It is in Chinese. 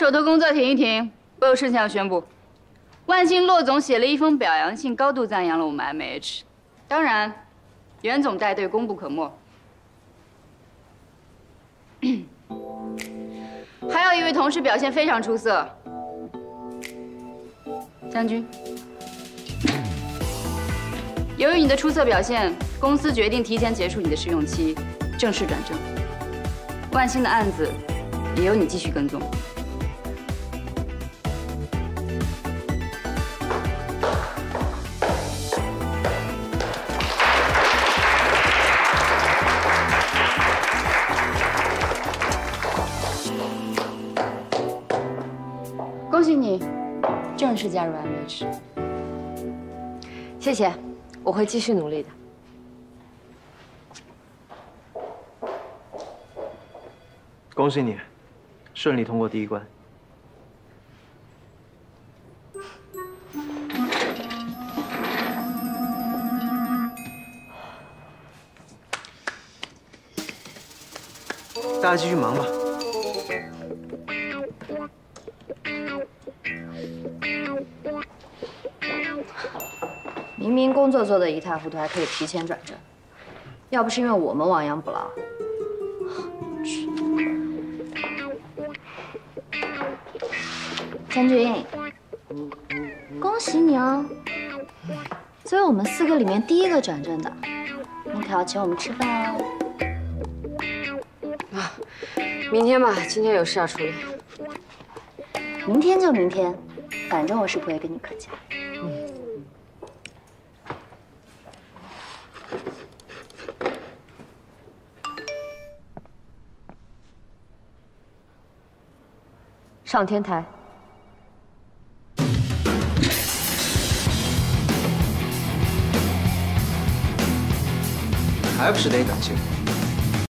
手头工作停一停，我有事情要宣布。万兴骆总写了一封表扬信，高度赞扬了我们 MH。当然，袁总带队功不可没。还有一位同事表现非常出色，将军。由于你的出色表现，公司决定提前结束你的试用期，正式转正。万兴的案子也由你继续跟踪。恭喜你正式加入 MH。谢谢，我会继续努力的。恭喜你，顺利通过第一关。大家继续忙吧。明明工作做得一塌糊涂，还可以提前转正，要不是因为我们亡羊补牢，将军，恭喜你哦！作为我们四个里面第一个转正的，你可要请我们吃饭哦。啊，明天吧，今天有事要处理。明天就明天，反正我是不会跟你客气。上天台。还不是得感谢我。